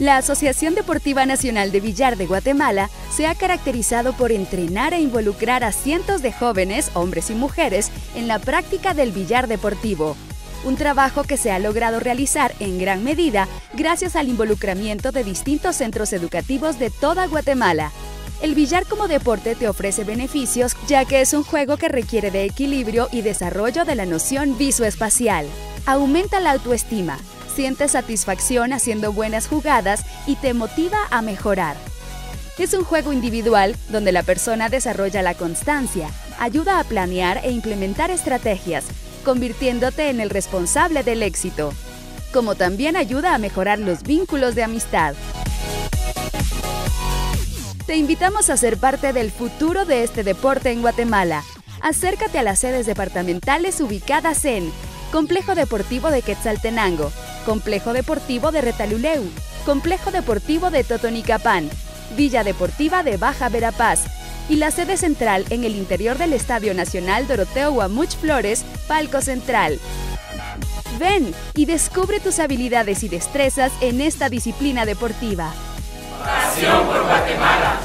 La Asociación Deportiva Nacional de Billar de Guatemala se ha caracterizado por entrenar e involucrar a cientos de jóvenes, hombres y mujeres, en la práctica del billar deportivo. Un trabajo que se ha logrado realizar en gran medida gracias al involucramiento de distintos centros educativos de toda Guatemala. El billar como deporte te ofrece beneficios ya que es un juego que requiere de equilibrio y desarrollo de la noción visoespacial. Aumenta la autoestima, sientes satisfacción haciendo buenas jugadas y te motiva a mejorar. Es un juego individual donde la persona desarrolla la constancia, ayuda a planear e implementar estrategias, convirtiéndote en el responsable del éxito, como también ayuda a mejorar los vínculos de amistad. Te invitamos a ser parte del futuro de este deporte en Guatemala. Acércate a las sedes departamentales ubicadas en Complejo Deportivo de Quetzaltenango, Complejo Deportivo de Retaluleu, Complejo Deportivo de Totonicapán, Villa Deportiva de Baja Verapaz y la sede central en el interior del Estadio Nacional Doroteo Guamuch Flores, Palco Central. Ven y descubre tus habilidades y destrezas en esta disciplina deportiva. Pasión por Guatemala.